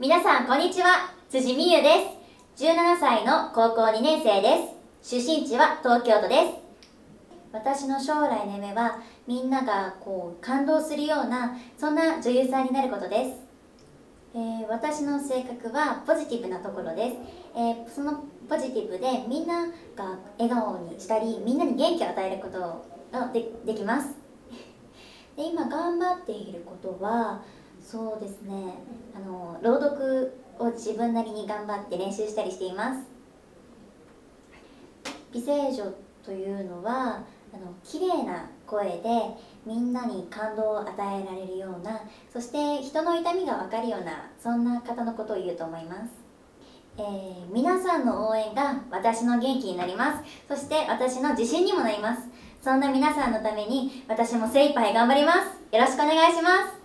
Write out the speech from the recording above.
皆さんこんにちは。辻美優です。17歳の高校2年生です。出身地は東京都です。私の将来の夢はみんながこう感動するようなそんな女優さんになることです、えー私の性格はポジティブなところです、えーそのポジティブでみんなが笑顔にしたりみんなに元気を与えることがでできます。で今頑張っていることはそうですね。あの朗読を自分なりに頑張って練習したりしています。美声女というのはあの綺麗な声でみんなに感動を与えられるようなそして人の痛みが分かるようなそんな方のことを言うと思います、えー皆さんの応援が私の元気になります。そして私の自信にもなります。そんな皆さんのために私も精一杯頑張ります。よろしくお願いします。